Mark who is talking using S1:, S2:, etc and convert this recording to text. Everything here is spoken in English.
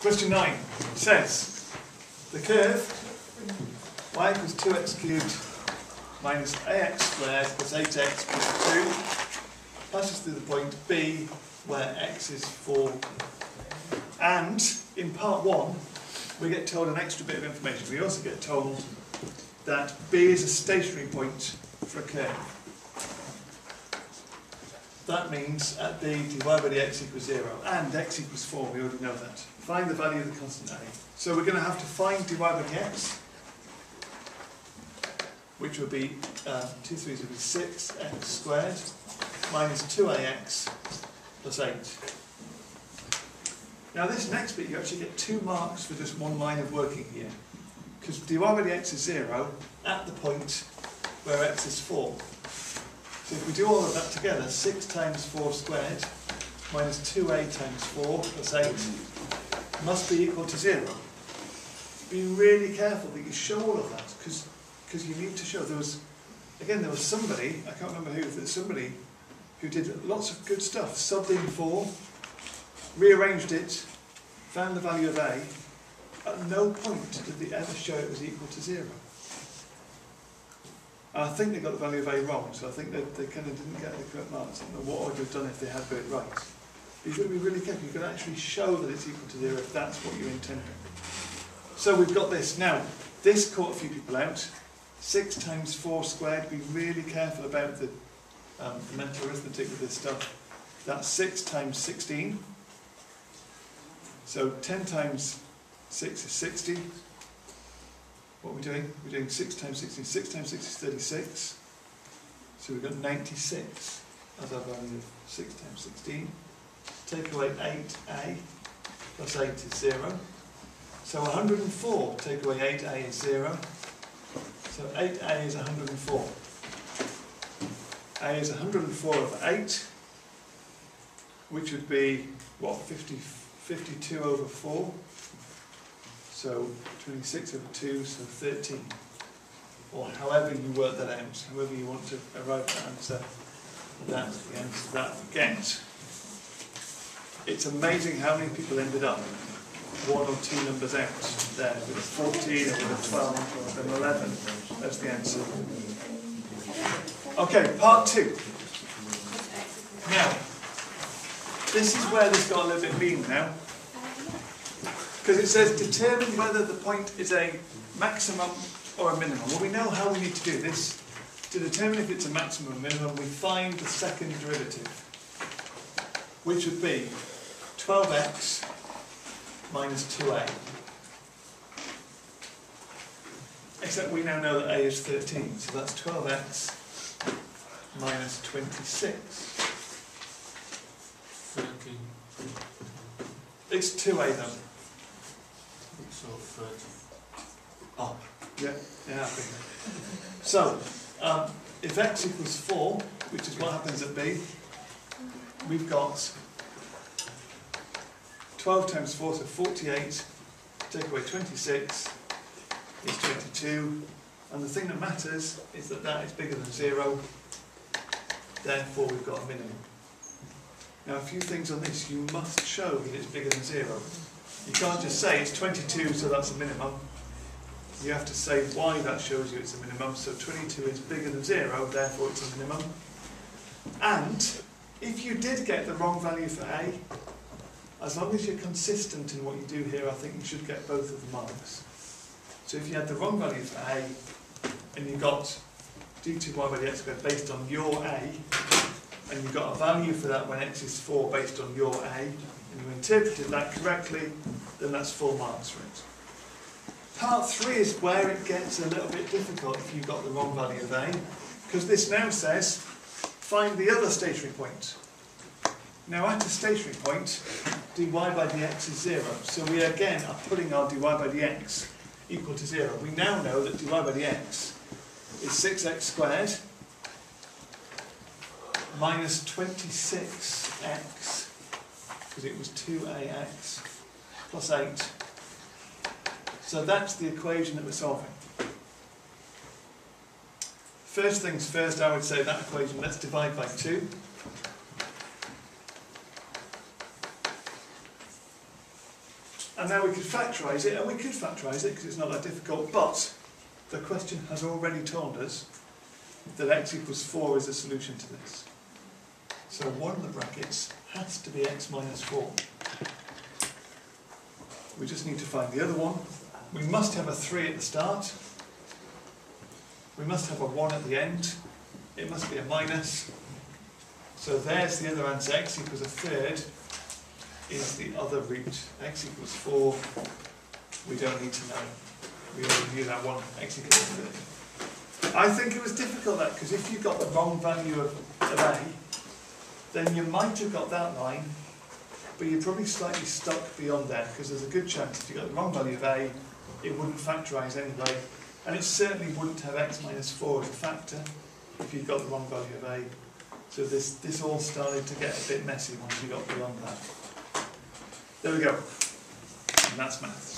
S1: Question 9 says the curve y equals 2x cubed minus ax squared plus 8x plus 2 passes through the point B where x is 4. And in part 1, we get told an extra bit of information. We also get told that B is a stationary point for a curve. That means at B, dy by dx equals 0, and x equals 4, we already know that. Find the value of the constant a. So we're going to have to find dy by dx, which would be, uh, 2 3s would be 6x squared, minus 2ax plus 8. Now this next bit, you actually get two marks for just one line of working here. Because dy by dx is 0 at the point where x is 4. So if we do all of that together, 6 times 4 squared minus 2a times 4 plus 8 must be equal to 0. Be really careful that you show all of that, because you need to show. There was, again, there was somebody, I can't remember who, there's somebody who did lots of good stuff, subbed in 4, rearranged it, found the value of a, at no point did they ever show it was equal to 0. And I think they got the value of A wrong, so I think they, they kind of didn't get the correct marks. Know what I would have done if they had got it right. You've got to be really careful. You can actually show that it's equal to zero if that's what you're intending. So we've got this. Now, this caught a few people out. 6 times 4 squared. Be really careful about the, um, mental arithmetic with this stuff. That's 6 times 16. So 10 times 6 is 60. What are we doing? We're doing 6 times 16. 6 times 6 is 36. So we've got 96 as our value of 6 times 16. Take away 8a plus 8 is 0. So 104 take away 8a is 0. So 8a is 104. a is 104 of 8, which would be, what, 50, 52 over 4? So 26 over 2, so 13. Or however you work that out, however you want to arrive at the answer, that's the answer that you get. It's amazing how many people ended up one or two numbers out there with a 14 or with a 12 and 11 as the answer. Okay, part two. Now, this is where this got a little bit mean now. Because it says determine whether the point is a maximum or a minimum. Well, we know how we need to do this. To determine if it's a maximum or minimum, we find the second derivative, which would be 12x minus 2a. Except we now know that a is 13, so that's 12x minus 26.
S2: 13.
S1: It's 2a though.
S2: So 30.
S1: Oh, yeah, yeah. I think. So, um, if x equals 4, which is what happens at b, we've got 12 times 4, so 48, take away 26 is 22, and the thing that matters is that that is bigger than 0, therefore we've got a minimum. Now a few things on this, you must show that it's bigger than 0. You can't just say it's 22, so that's a minimum. You have to say why that shows you it's a minimum. So 22 is bigger than 0, therefore it's a minimum. And if you did get the wrong value for A, as long as you're consistent in what you do here, I think you should get both of the marks. So if you had the wrong value for A, and you got d2y by dx squared based on your A, and you got a value for that when x is 4 based on your A, and you interpreted that correctly, then that's full marks for it. Part 3 is where it gets a little bit difficult if you got the wrong value of A, because this now says, find the other stationary point. Now at a stationary point, dy by dx is 0. So we again are putting our dy by dx equal to 0. We now know that dy by dx is 6x squared minus 26x, because it was 2ax, plus 8. So that's the equation that we're solving. First things first, I would say that equation, let's divide by 2. And now we could factorise it, and we could factorise it because it's not that difficult, but the question has already told us that x equals 4 is the solution to this. So one of the brackets has to be x minus 4. We just need to find the other one. We must have a 3 at the start. We must have a 1 at the end. It must be a minus. So there's the other answer, x equals a third is the other root. x equals 4, we don't need to know. We already knew that one, x equals a third. I think it was difficult that, because if you got the wrong value of, of a, then you might have got that line, but you're probably slightly stuck beyond that, because there's a good chance if you got the wrong value of a, it wouldn't factorise anyway, and it certainly wouldn't have x minus 4 as a factor if you got the wrong value of a. So this, this all started to get a bit messy once you got beyond that. There we go. And that's maths.